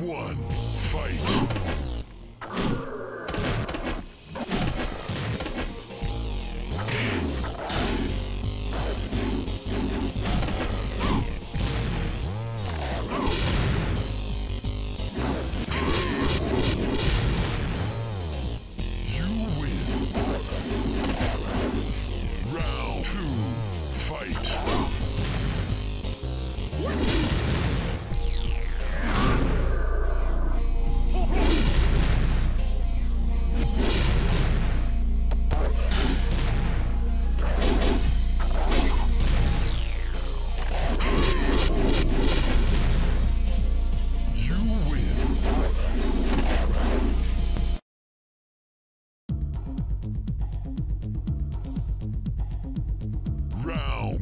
one, fight!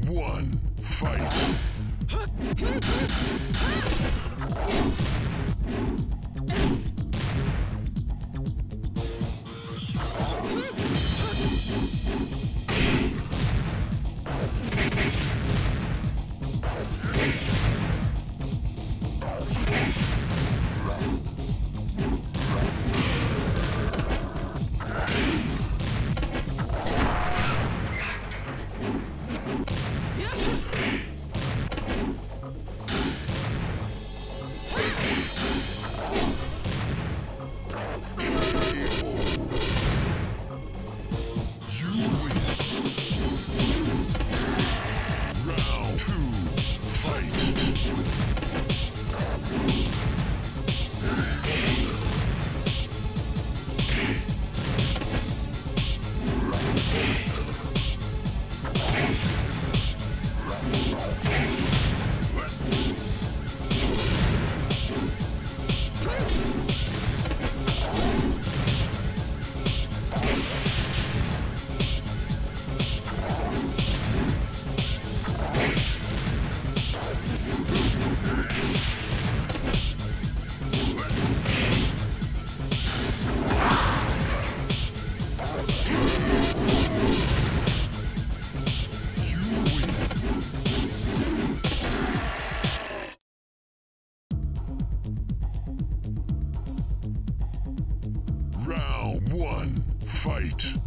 One, fight! one, fight.